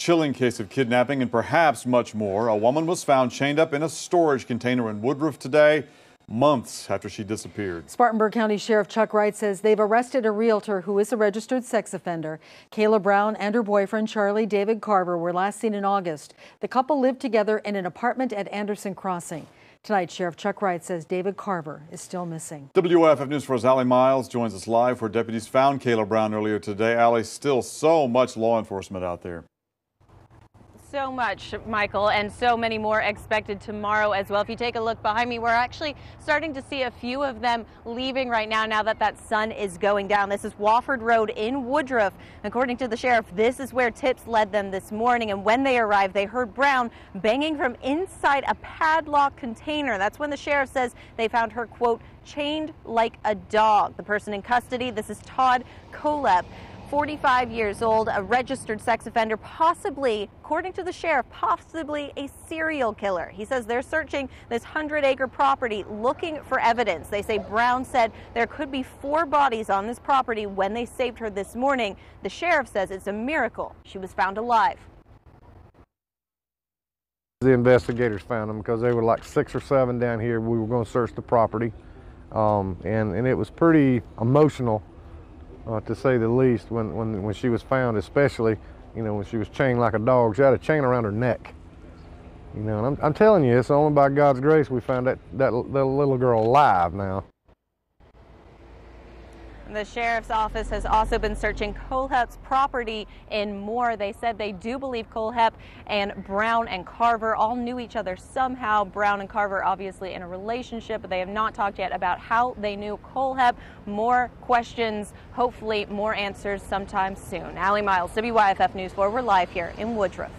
chilling case of kidnapping and perhaps much more. A woman was found chained up in a storage container in Woodruff today, months after she disappeared. Spartanburg County Sheriff Chuck Wright says they've arrested a realtor who is a registered sex offender. Kala Brown and her boyfriend, Charlie David Carver, were last seen in August. The couple lived together in an apartment at Anderson Crossing. Tonight, Sheriff Chuck Wright says David Carver is still missing. WYFF News 4's Aly Myles joins us live where deputies found Kala Brown earlier today. Aly, still so much law enforcement out there so much, Michael, and so many more expected tomorrow as well. If you take a look behind me, we're actually starting to see a few of them leaving right now, now that that sun is going down. This is Wofford Road in Woodruff. According to the sheriff, this is where tips led them this morning, and when they arrived, they heard Brown banging from inside a padlock container. That's when the sheriff says they found her, quote, chained like a dog. The person in custody, this is Todd Kohlhepp. 45 years old, a registered sex offender, possibly, according to the sheriff, possibly a serial killer. He says they're searching this 100 acre property looking for evidence. They say Brown said there could be four bodies on this property when they saved her this morning. The sheriff says it's a miracle she was found alive. The investigators found them because they were like six or seven down here. We were going to search the property, um, and, and it was pretty emotional uh, to say the least, when, when, when she was found, especially, you know, when she was chained like a dog. She had a chain around her neck. You know, and I'm, I'm telling you, it's only by God's grace we found that, that, that little girl alive now. The sheriff's office has also been searching Kohlhepp's property in Moore. They said they do believe Kohlhepp and Brown and Carver all knew each other somehow. Brown and Carver obviously in a relationship, but they have not talked yet about how they knew Kohlhepp. More questions, hopefully more answers sometime soon. Aly Myles, WYFF News 4, we're live here in Woodruff.